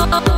oh, oh.